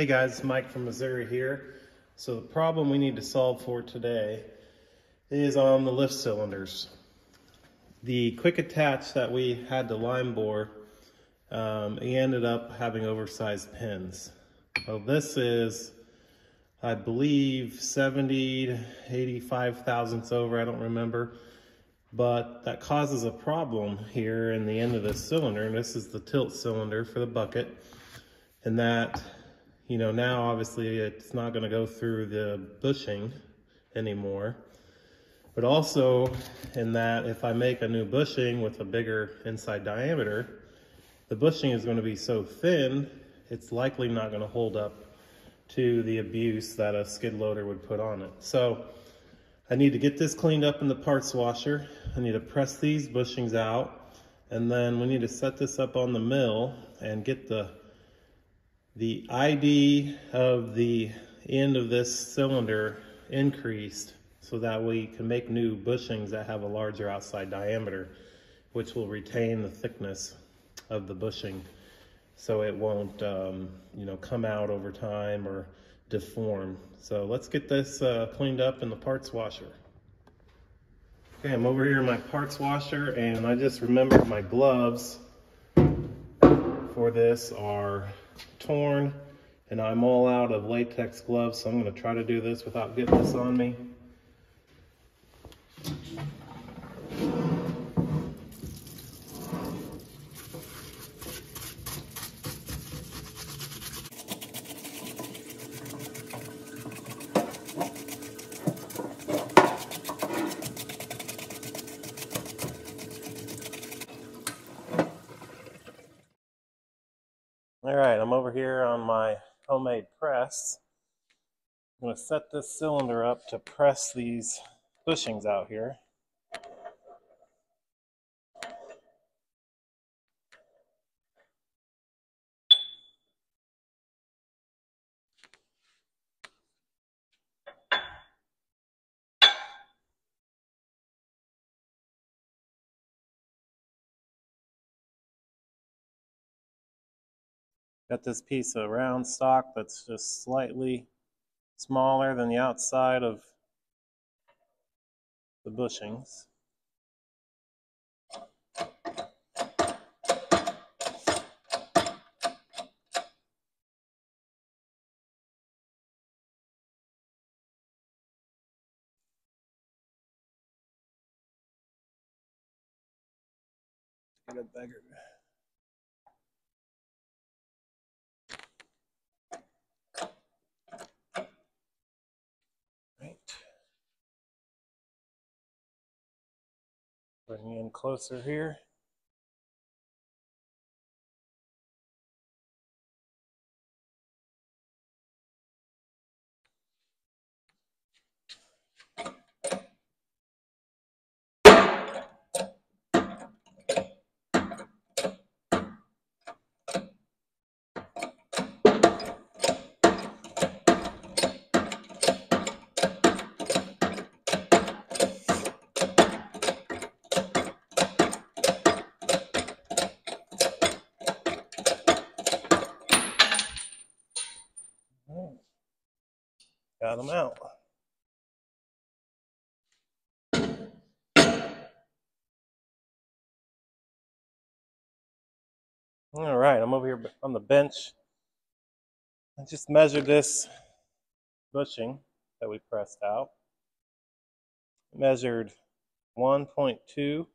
Hey guys, Mike from Missouri here. So the problem we need to solve for today is on the lift cylinders. The quick attach that we had to line bore, um, he ended up having oversized pins. So this is, I believe, 70 to 85 thousandths over, I don't remember. But that causes a problem here in the end of this cylinder, and this is the tilt cylinder for the bucket. And that you know, now obviously it's not going to go through the bushing anymore. But also in that if I make a new bushing with a bigger inside diameter, the bushing is going to be so thin, it's likely not going to hold up to the abuse that a skid loader would put on it. So I need to get this cleaned up in the parts washer. I need to press these bushings out and then we need to set this up on the mill and get the the ID of the end of this cylinder increased so that we can make new bushings that have a larger outside diameter, which will retain the thickness of the bushing so it won't, um, you know, come out over time or deform. So let's get this uh, cleaned up in the parts washer. Okay, I'm over here in my parts washer and I just remembered my gloves for this are torn and I'm all out of latex gloves, so I'm gonna try to do this without getting this on me. All right, I'm over here on my homemade press. I'm going to set this cylinder up to press these bushings out here. Got this piece of round stock that's just slightly smaller than the outside of the bushings. A bigger. Bring in closer here. Them out. All right, I'm over here on the bench. I just measured this bushing that we pressed out. Measured 1.252.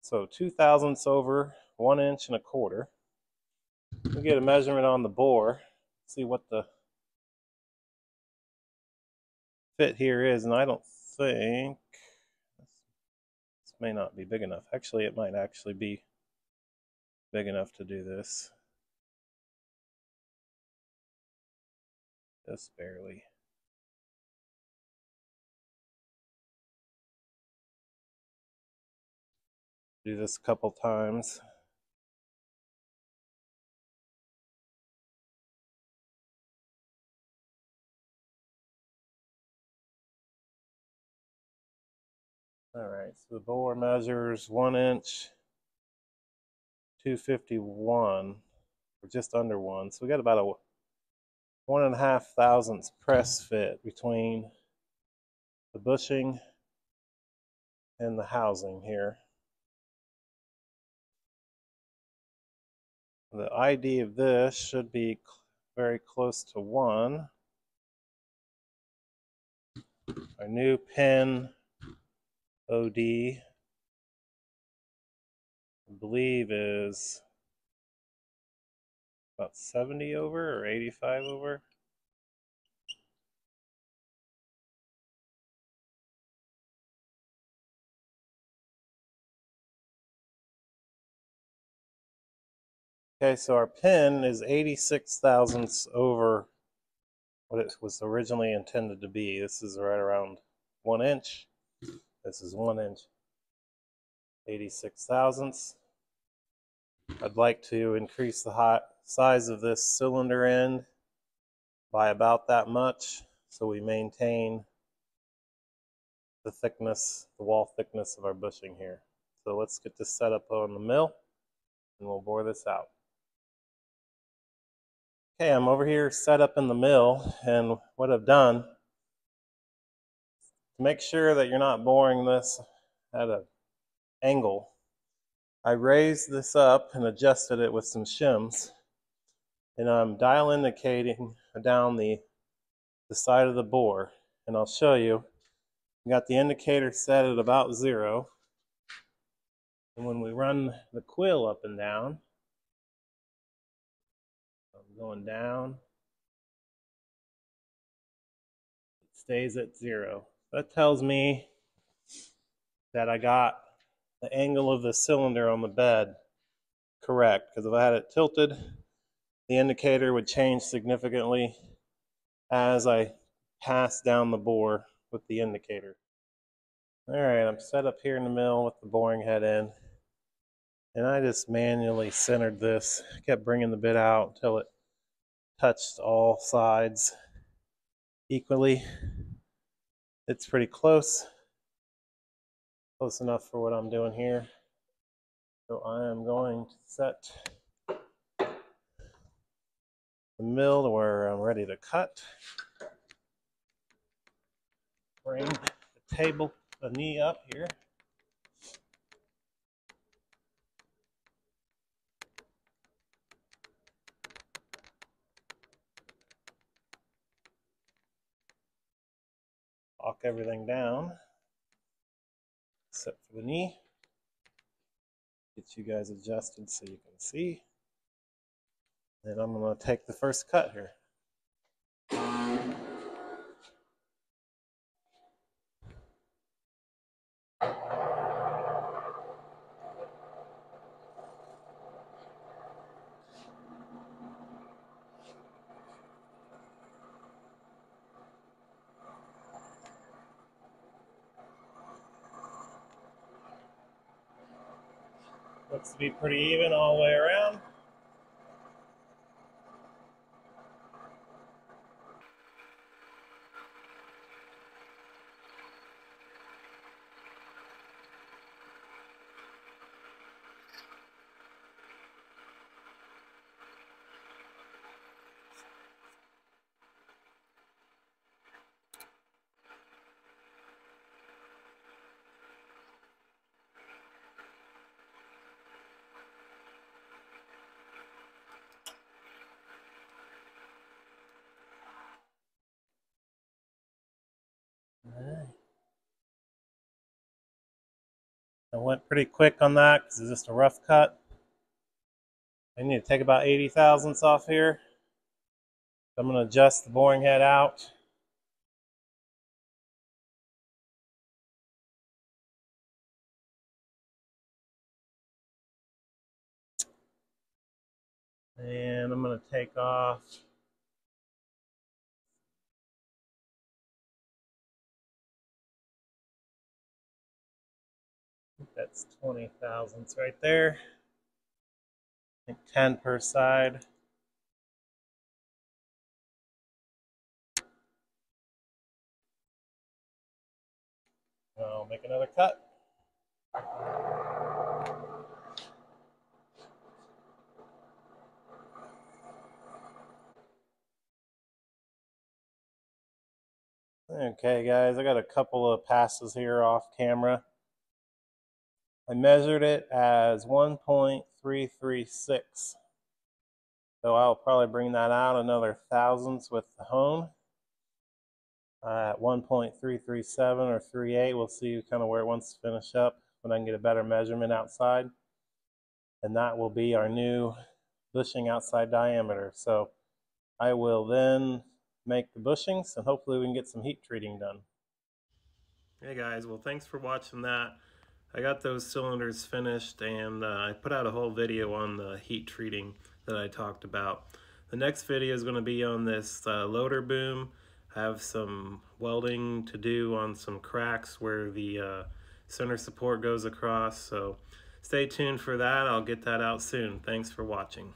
So two thousandths over one inch and a quarter. We get a measurement on the bore, see what the fit here is, and I don't think this may not be big enough. Actually, it might actually be big enough to do this. Just barely. Do this a couple times. All right, so the bore measures one inch, 251. or just under one. So we got about a one and a half thousandths press fit between the bushing and the housing here. The ID of this should be very close to one. Our new pin OD, I believe is about 70 over or 85 over. Okay, so our pin is 86 thousandths over what it was originally intended to be. This is right around one inch. This is one inch, 86 thousandths. I'd like to increase the hot size of this cylinder end by about that much so we maintain the thickness, the wall thickness of our bushing here. So let's get this set up on the mill and we'll bore this out. Okay, I'm over here set up in the mill, and what I've done make sure that you're not boring this at an angle, I raised this up and adjusted it with some shims, and I'm dial indicating down the, the side of the bore, and I'll show you. I got the indicator set at about zero, and when we run the quill up and down, I'm going down. It stays at zero. That tells me that I got the angle of the cylinder on the bed correct because if I had it tilted, the indicator would change significantly as I pass down the bore with the indicator. All right, I'm set up here in the mill with the boring head in. And I just manually centered this, kept bringing the bit out until it touched all sides equally. It's pretty close, close enough for what I'm doing here. So I am going to set the mill to where I'm ready to cut. Bring the table, the knee up here. Lock everything down except for the knee. Get you guys adjusted so you can see. Then I'm going to take the first cut here. Looks to be pretty even all the way around. I went pretty quick on that because it's just a rough cut. I need to take about 80 thousandths off here. I'm going to adjust the boring head out. And I'm going to take off that's 20 thousandths right there. Like 10 per side. I'll make another cut. Okay guys, I got a couple of passes here off camera. I measured it as 1.336. So I'll probably bring that out another thousandths with the hone. Uh, at 1.337 or 38, we'll see kind of where it wants to finish up when I can get a better measurement outside. And that will be our new bushing outside diameter. So I will then make the bushings and hopefully we can get some heat treating done. Hey guys, well thanks for watching that. I got those cylinders finished and uh, I put out a whole video on the heat treating that I talked about. The next video is going to be on this uh, loader boom. I have some welding to do on some cracks where the uh, center support goes across. So stay tuned for that. I'll get that out soon. Thanks for watching.